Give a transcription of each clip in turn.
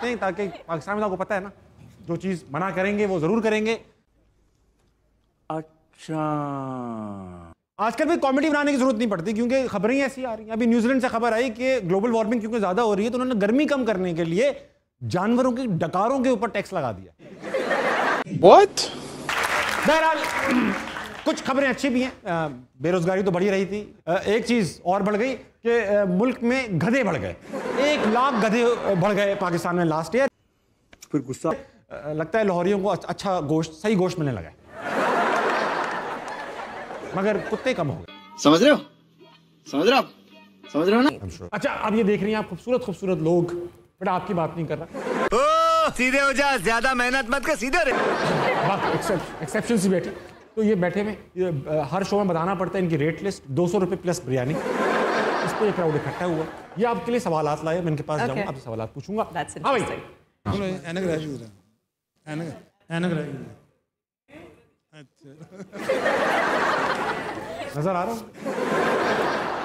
सकते हैं ताकि पाकिस्तान में तो आपको पता है ना जो चीज़ मना करेंगे वो ज़रूर करेंगे। अच्छा। आजकल भी कॉमेडी बनाने की ज़रूरत नहीं पड़ती क्योंकि खबरें ही ऐसी आ रही हैं। अभी न्यूजीलैंड से खबर आई कि ग्लोबल वार्मिंग क्योंकि ज़्यादा हो रही है तो उन्होंने गर्मी कम करने के लिए जानवरों के डकारों के ऊपर टैक्स लगा दिया। व्हाट बहरहाल कुछ खबरें अच्छी भी हैं। बेरोजगारी तो बढ़ी रही थी। एक चीज़ और बढ़ गई कि मुल्क में गधे बढ़ गए। एक लाख गधे बढ़ गए पाकिस्तान में लास्ट ईयर फिर गुस्सा। लगता है लाहौरियों को अच्छा गोश्त सही गोश्त मिलने लगा मगर कुत्ते कम हो गए। समझ रहे हो? समझ रहे हो समझ रहे हो ना? Sure. अच्छा अब ये देख रही हैं आप खूबसूरत खूबसूरत लोग। बेटा आपकी बात नहीं कर रहा। ओ सीधे हो जा ज़्यादा मेहनत मत कर सीधे रहे एक्सेप्शन सी बैठी। तो ये बैठे में ये हर शो में बताना पड़ता है इनकी रेट लिस्ट दो सौ रुपये प्लस बिरयानी। इस पर क्राउड इकट्ठा हुआ। ये आपके लिए सवाल लाए मैं इनके पास Okay. जाऊँगा आपसे सवाल पूछूँगा। हाँ भाई। चुका नज़र आ रहा हूँ।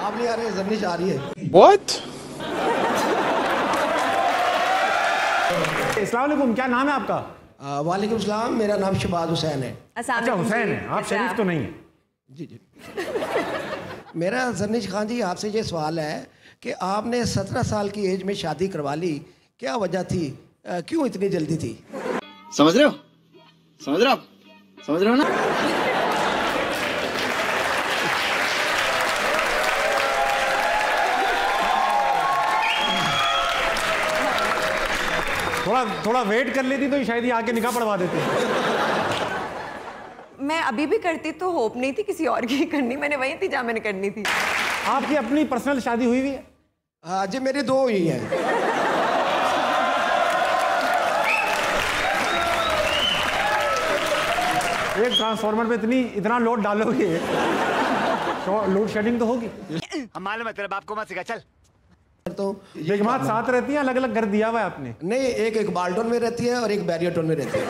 आप नहीं आ रहे जर्नी आ रही है। व्हाट इस्लाम क्या नाम है आपका? वालेकुम सलाम मेरा नाम शबाज हुसैन है। अच्छा हुसैन है। आप शरीफ तो नहीं है। जी जी। मेरा जरनीश खान जी आपसे ये सवाल है कि आपने सत्रह साल की एज में शादी करवा ली क्या वजह थी? आ, क्यों इतनी जल्दी थी? समझ रहे हो? समझ रहे हो समझ रहे हो ना? थोड़ा थोड़ा वेट कर लेती तो शायद ये आके निकाह पढ़वा देते। मैं अभी भी करती तो होप नहीं थी किसी और की करनी। मैंने वही थी जहाँ मैंने करनी थी। आपकी अपनी पर्सनल शादी हुई हुई है? आ, जी मेरी दो हुई हैं। एक ट्रांसफार्मर पे इतनी इतना लोड डालोगे तो लोड शेडिंग तो होगी। हम मालूम है तेरे बाप को मत सिखा चल। तो बेगमात साथ रहती है अलग अलग घर दिया हुआ है आपने? नहीं एक एक बाल्टोन में रहती है और एक बैरियटोन में रहती है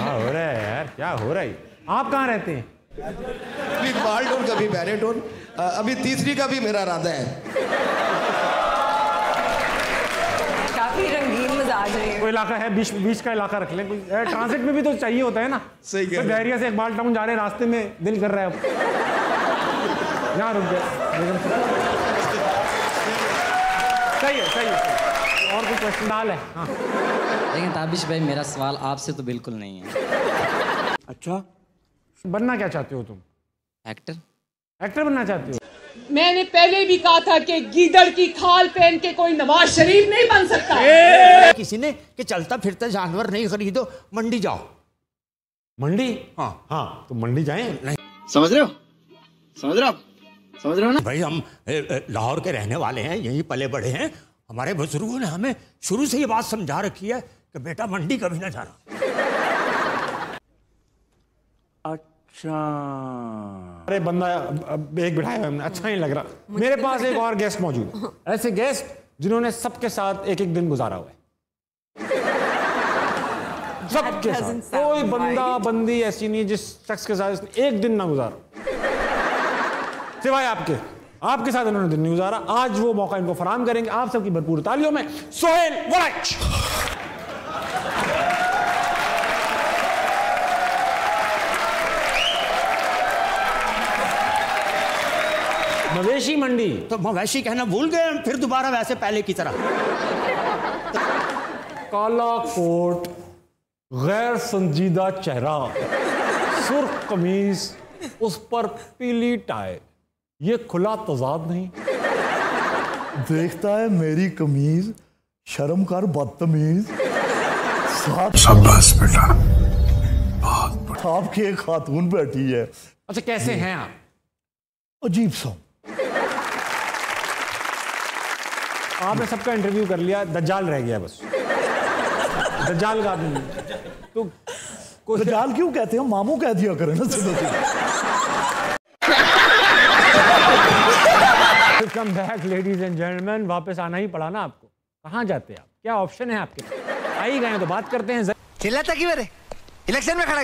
हाँ हो रहा है यार क्या हो रहा है। आप कहाँ रहते हैं? कभी बाल्टोन कभी बैरियटोन आ, अभी तीसरी का भी मेरा इरादा है। काफ़ी रंगीन मिजाज है। कोई इलाका है? बीच बीच का इलाका रख लें कोई। ए, ट्रांजिट में भी तो चाहिए होता है ना। सही कह रहे। बहरिया से एक बाल टाउन जा रहे हैं रास्ते में दिल कर रहा है अब। यहाँ रुक गए सही है सही है सही है। और कोई क्वेश्चन डाल है। हाँ। लेकिन ताबिश भाई मेरा सवाल आपसे तो बिल्कुल नहीं है। अच्छा। बनना क्या चाहते हो तुम? एक्टर एक्टर बनना चाहते हो? मैंने पहले भी कहा था कि गीदड़ की खाल पहन के कोई नवाज़ शरीफ नहीं बन सकता। किसी ने कि चलता फिरता जानवर नहीं खरीदो मंडी जाओ। मंडी? हाँ। हाँ तो मंडी जाएँ? समझ रहे हो? समझ रहे हो समझ रहे हो ना? भाई हम लाहौर के रहने वाले हैं यहीं पले बड़े हैं। हमारे बुज़ुर्गों ने हमें शुरू से ये बात समझा रखी है कि बेटा मंडी कभी ना जाना अच्छा अरे बंदा अब- एक बिठाया हमने अच्छा नहीं लग रहा। मेरे पास एक और गेस्ट मौजूद है। ऐसे गेस्ट जिन्होंने सबके साथ एक एक दिन गुजारा हुआ है। सबके साथ। कोई बंदा बंदी ऐसी नहीं जिस शख्स के साथ एक दिन ना गुजारा सिवाय आपके। आपके साथ इन्होंने दिन नहीं गुजारा। आज वो मौका इनको फराम करेंगे। आप सबकी भरपूर तालियों में सोहेल वराइच मवेशी मंडी। तो मवेशी कहना भूल गए हम फिर दोबारा वैसे पहले की तरह। काला कोट गैर संजीदा चेहरा सुर्ख कमीज उस पर पीली टाई ये खुला तजाद नहीं। देखता है मेरी कमीज शर्म कर बदतमीज शाबाश बेटा। आपकी एक खातून बैठी है। अच्छा कैसे हैं आप? अजीब सा आपने सबका इंटरव्यू कर लिया दज्जाल रह गया बस। दज्जाल का आदमी। तो कोई दजाल क्यों कहते हैं? मामू कह दिया करें ना सीधा सीधा come back ladies and gentleman वापस आना ही पड़ा ना आपको। कहाँ जाते हैं आप? क्या ऑप्शन है आपके पास आ ही गए तो बात करते हैं। चिल्लाता क्यों रे इलेक्शन में खड़ा